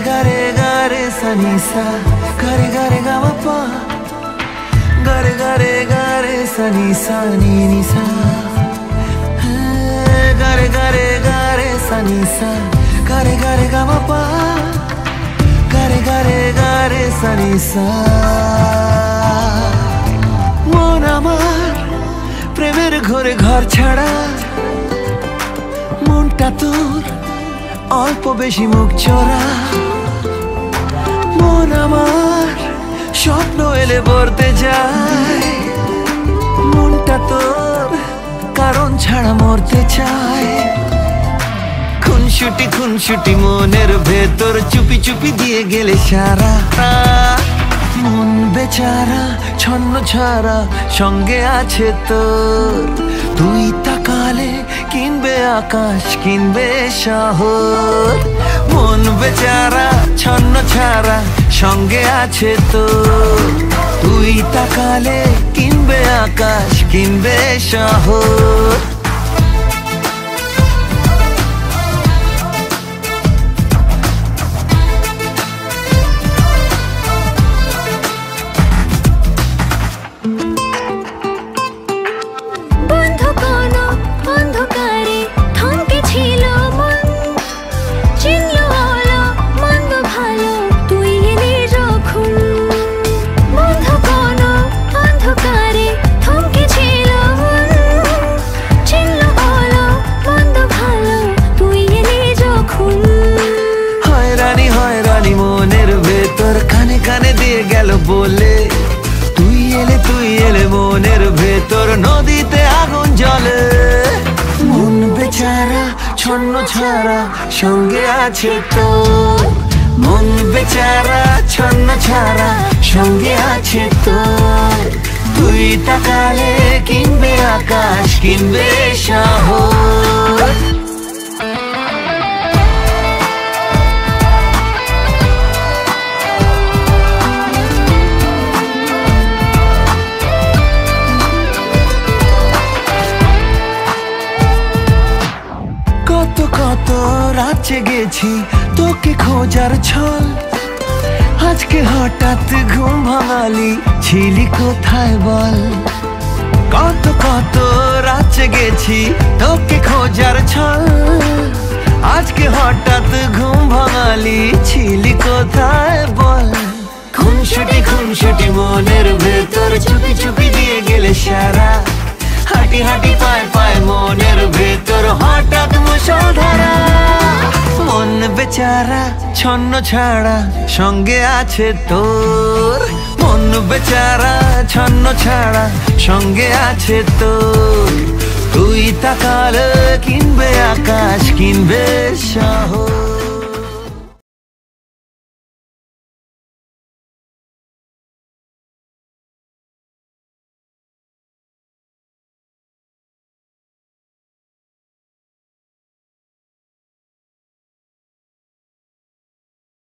গারে সানিসা গারে গারে গামা পা গারে গারে গারে সানিসা নি নিসা হ্যাঁ, গারে গারে গারে সানিসা গারে গারে গামা পা গারে গারে গারে মন আমার প্রেমের ঘরে ঘর ছাড়া মনটা তোর অল্প বেশি মুখ চোরা মন আমার স্বপ্ন এলে বলতে যায়। মনটা তোর, কারণ ছাড়া মরতে চায়। খুনসুটি খুনসুটি মনের ভেতর, চুপি চুপি দিয়ে গেলে সারা মন বেচারা, ছন্ন ছাড়া সঙ্গে আছে তোর। তুই তাকালে কিনবে আকাশ, কিনবে শহর। মন বেচারা, ছন্ন ছাড়া সঙ্গে আছে তো। তুই তাকালে কিনবে আকাশ কিনবে শহর। গেল বলে, তুই এলে তুই এলে মনের ভেতর নদীতে আগুন জ্বলে। মন বেচারা, ছন্ন ছাড়া সঙ্গে আছে তো। মন বেচারা, ছন্ন ছাড়া সঙ্গে আছে তো। তুই তাকালে কিনবে আকাশ, কিনবে শহর। কত কত রাত জেগেছি তোকে খোঁজার ছল। আজকে হঠাৎ ঘুম ভাঙালি, ছিলি কোথায় বল? কত কত রাত জেগেছি তোকে খোঁজার ছল। আজকে হঠাৎ ঘুম ভাঙালি, ছিলি কোথায় বল? খুনসুটি খুনসুটি মনের ভেতর চুপি চুপি দিয়ে গেলে সারা। হাঁটি হাঁটি পায় পায় মনের বেচারা, ছন্ন ছাড়া সঙ্গে আছে তোর। মন বেচারা, ছন্ন ছাড়া সঙ্গে আছে তোর। তুই তাকালে কিনবে আকাশ, কিনবে শহর।